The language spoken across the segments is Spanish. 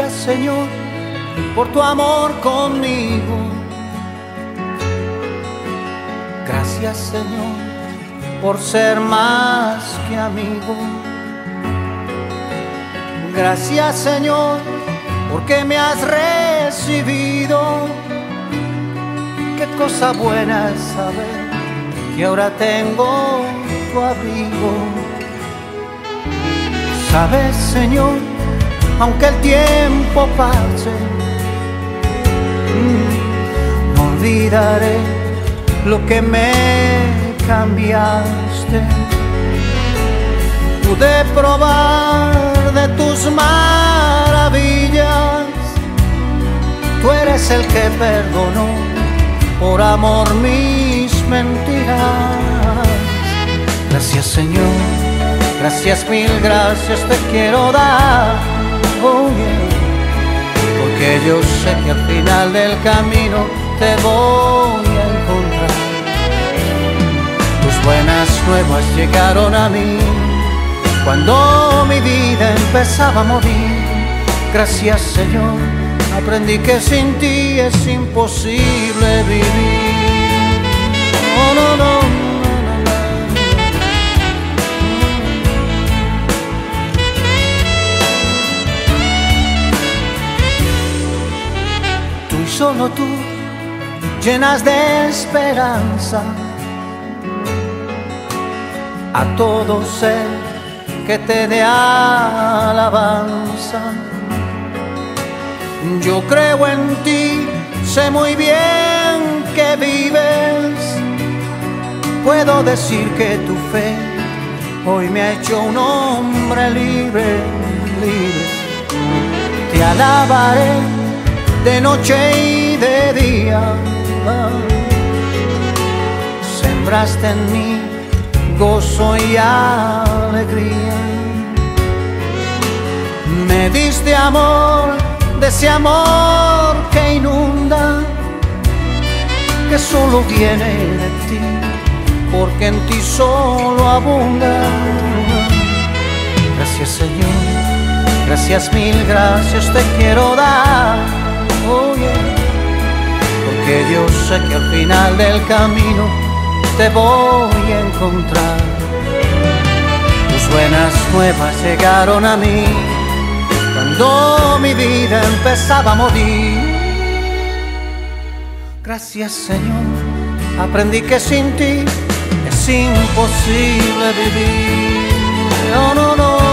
Gracias Señor por tu amor conmigo. Gracias Señor por ser más que amigo. Gracias Señor porque me has recibido. Qué cosa buena es saber que ahora tengo tu abrigo. Sabes Señor, aunque el tiempo pase, mm, no olvidaré lo que me cambiaste. Pude probar de tus maravillas, tú eres el que perdonó por amor mis mentiras. Gracias Señor, gracias mil gracias te quiero dar, porque yo sé que al final del camino te voy a encontrar. Tus buenas nuevas llegaron a mí cuando mi vida empezaba a morir. Gracias Señor, aprendí que sin ti es imposible vivir. Tú llenas de esperanza a todo ser que te dé alabanza. Yo creo en ti, sé muy bien que vives. Puedo decir que tu fe hoy me ha hecho un hombre libre, libre. Te alabaré de noche y de día. Sembraste en mí gozo y alegría. Me diste amor, de ese amor que inunda, que solo viene de ti, porque en ti solo abunda. Gracias Señor, gracias mil gracias te quiero dar, oh yeah, porque yo sé que al final del camino te voy a encontrar. Tus buenas nuevas llegaron a mí cuando mi vida empezaba a morir. Gracias Señor, aprendí que sin ti es imposible vivir. No, no, no.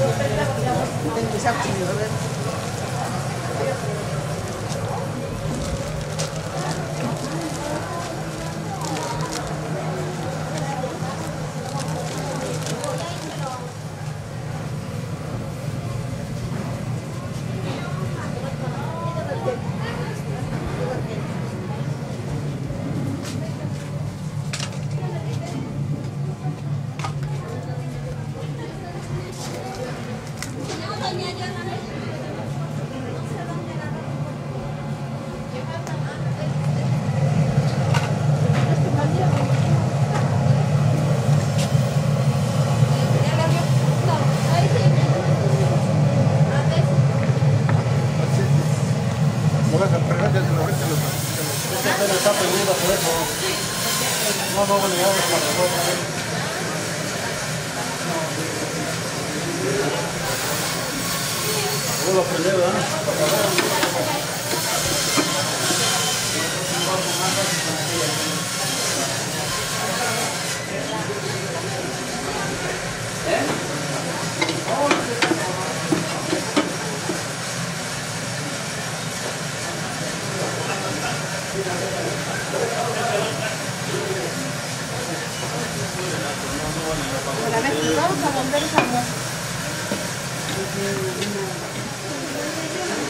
跟不下去了呗 con lo primero, ¿verdad? Para ver si vamos a volver a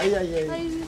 aïe, aïe. aïe.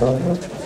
嗯。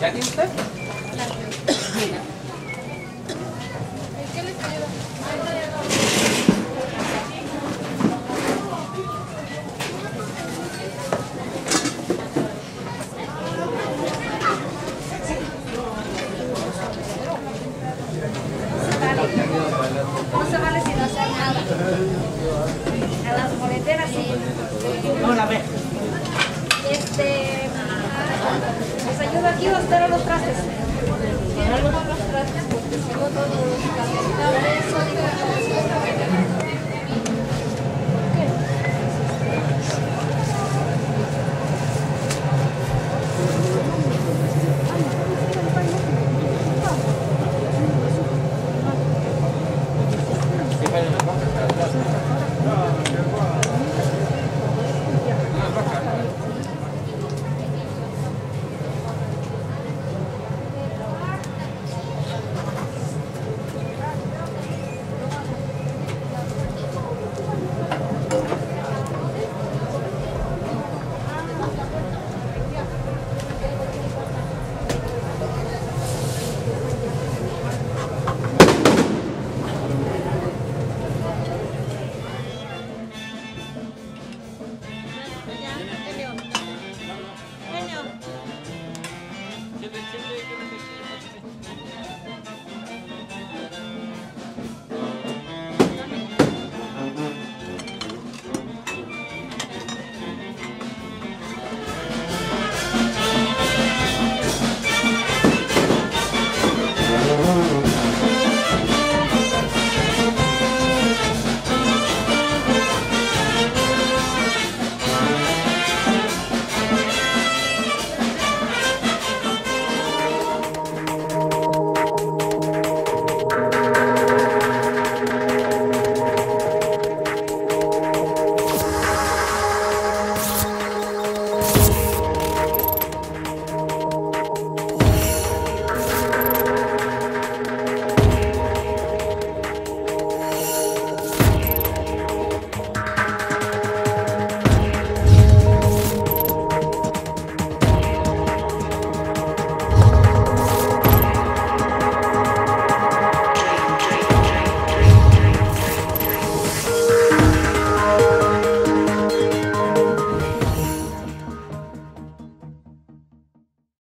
¿Ya tiene usted? No se vale si no hacer nada. A las moleteras sí. Hola, ve. Este. ¿Les ayudo aquí o espero los trastes? Quiero los trastes porque si no todo está